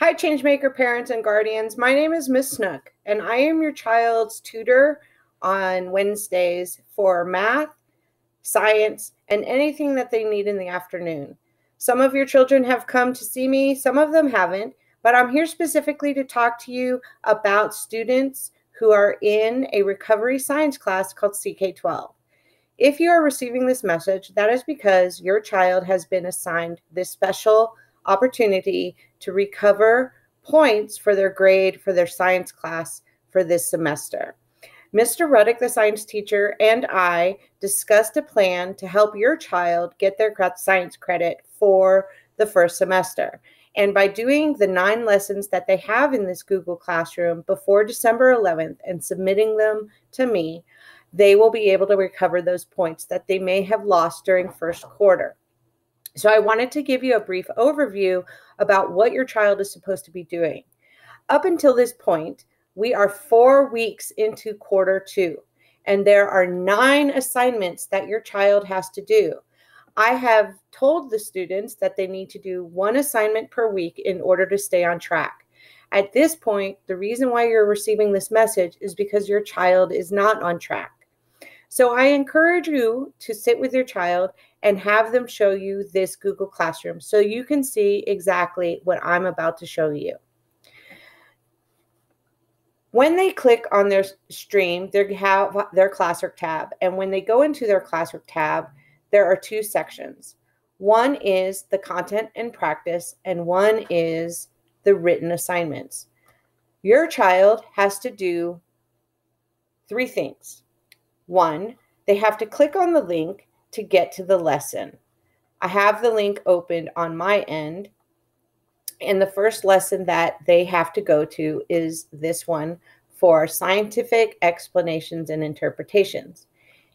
Hi, Changemaker parents and guardians. My name is Miss Snook, and I am your child's tutor on Wednesdays for math, science, and anything that they need in the afternoon. Some of your children have come to see me, some of them haven't, but I'm here specifically to talk to you about students who are in a recovery science class called CK12. If you are receiving this message, that is because your child has been assigned this special opportunity to recover points for their grade for their science class for this semester. Mr. Ruddick, the science teacher, and I discussed a plan to help your child get their science credit for the first semester. And by doing the nine lessons that they have in this Google Classroom before December 11th and submitting them to me, they will be able to recover those points that they may have lost during first quarter. So I wanted to give you a brief overview about what your child is supposed to be doing. Up until this point, we are four weeks into quarter two, and there are nine assignments that your child has to do. I have told the students that they need to do one assignment per week in order to stay on track. At this point, the reason why you're receiving this message is because your child is not on track. So I encourage you to sit with your child and have them show you this Google Classroom so you can see exactly what I'm about to show you. When they click on their stream, they have their Classwork tab. And when they go into their Classwork tab, there are two sections. One is the content and practice, and one is the written assignments. Your child has to do three things. One, they have to click on the link to get to the lesson. I have the link opened on my end. And the first lesson that they have to go to is this one for scientific explanations and interpretations.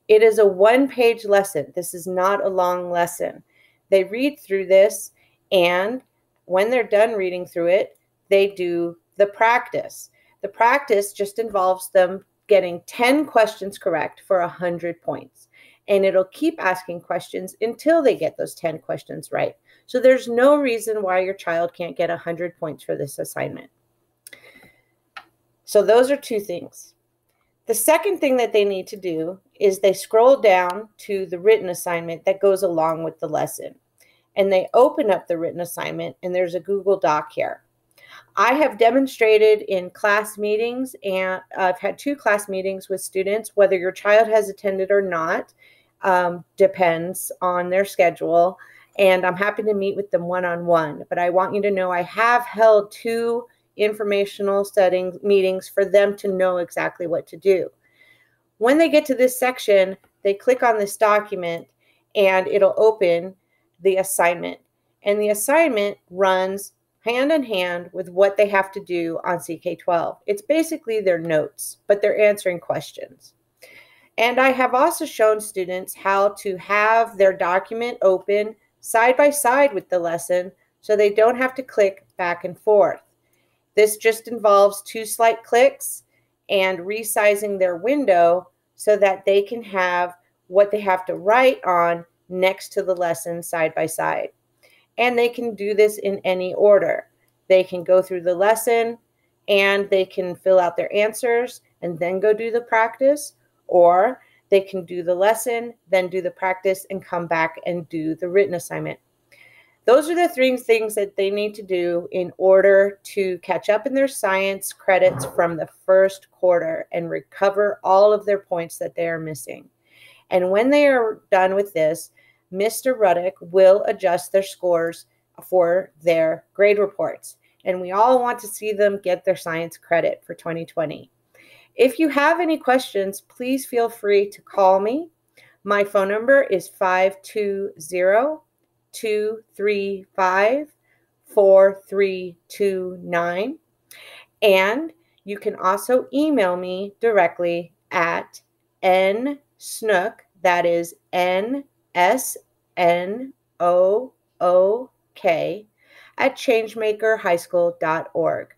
It is a one page lesson. This is not a long lesson. They read through this, and when they're done reading through it, they do the practice. The practice just involves them getting 10 questions correct for 100 points and it'll keep asking questions until they get those 10 questions right. So there's no reason why your child can't get 100 points for this assignment. So those are two things. The second thing that they need to do is they scroll down to the written assignment that goes along with the lesson. And they open up the written assignment, and there's a Google Doc here. I have demonstrated in class meetings, and I've had two class meetings with students, whether your child has attended or not, um, depends on their schedule. And I'm happy to meet with them one on one. But I want you to know I have held two informational setting meetings for them to know exactly what to do. When they get to this section, they click on this document and it'll open the assignment. And the assignment runs hand in hand with what they have to do on CK12. It's basically their notes, but they're answering questions. And I have also shown students how to have their document open side by side with the lesson so they don't have to click back and forth. This just involves two slight clicks and resizing their window so that they can have what they have to write on next to the lesson side by side. And they can do this in any order. They can go through the lesson and they can fill out their answers and then go do the practice, or they can do the lesson, then do the practice, and come back and do the written assignment. Those are the three things that they need to do in order to catch up in their science credits from the first quarter and recover all of their points that they are missing. And when they are done with this, Mr. Ruddick will adjust their scores for their grade reports. And we all want to see them get their science credit for 2020. If you have any questions, please feel free to call me. My phone number is 520 235 4329. And you can also email me directly at nsnook, that is N S N O O K, at changemakerhighschool.org.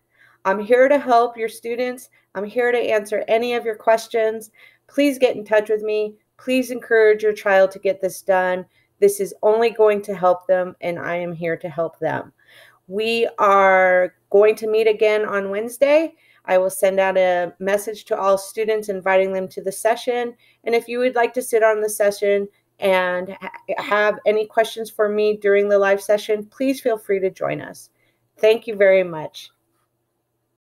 I'm here to help your students. I'm here to answer any of your questions. Please get in touch with me. Please encourage your child to get this done. This is only going to help them, and I am here to help them. We are going to meet again on Wednesday. I will send out a message to all students inviting them to the session. And if you would like to sit on the session and ha- have any questions for me during the live session, please feel free to join us. Thank you very much.